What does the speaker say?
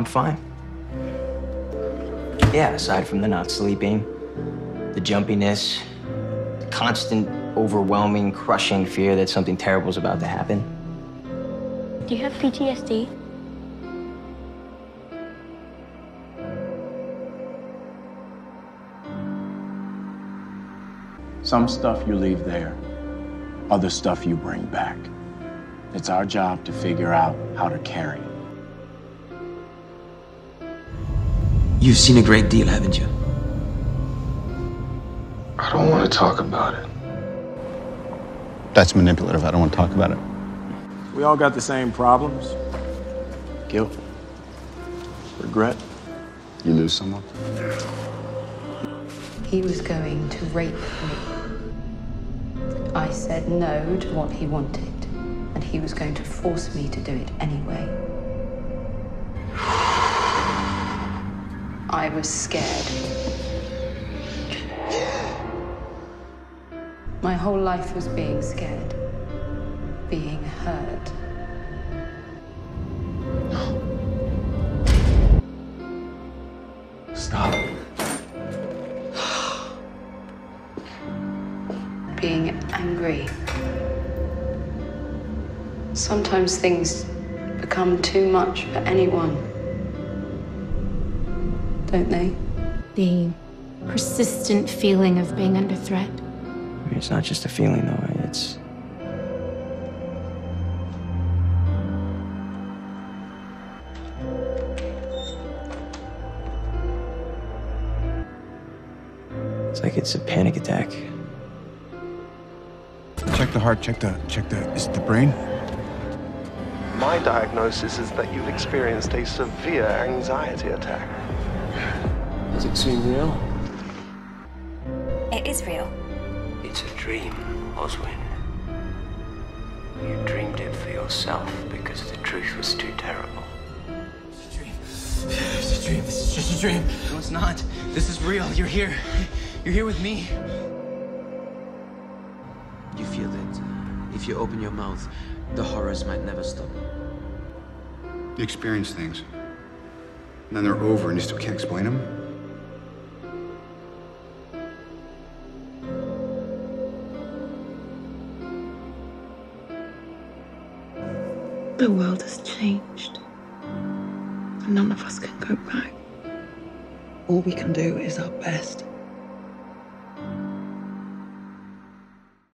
I'm fine. Yeah, aside from the not sleeping, the jumpiness, the constant, overwhelming, crushing fear that something terrible is about to happen. Do you have PTSD? Some stuff you leave there, other stuff you bring back. It's our job to figure out how to carry it. You've seen a great deal, haven't you? I don't want to talk about it. That's manipulative. I don't want to talk about it. We all got the same problems guilt, regret. You lose someone? He was going to rape me. I said no to what he wanted, and he was going to force me to do it anyway. I was scared. My whole life was being scared, being hurt. Stop. being angry. Sometimes things become too much for anyone. Don't they? The persistent feeling of being under threat. I mean, it's not just a feeling, though. It's. It's like it's a panic attack. Check the heart, check the, check the, is it the brain? My diagnosis is that you've experienced a severe anxiety attack. Does it seem real? It is real. It's a dream, Oswin. You dreamed it for yourself because the truth was too terrible. It's a dream. It's a dream. This is just a dream. No, it's not. This is real. You're here. You're here with me. You feel that if you open your mouth, the horrors might never stop. You experience things. And then they're over and you still can't explain them? The world has changed. And none of us can go back. All we can do is our best.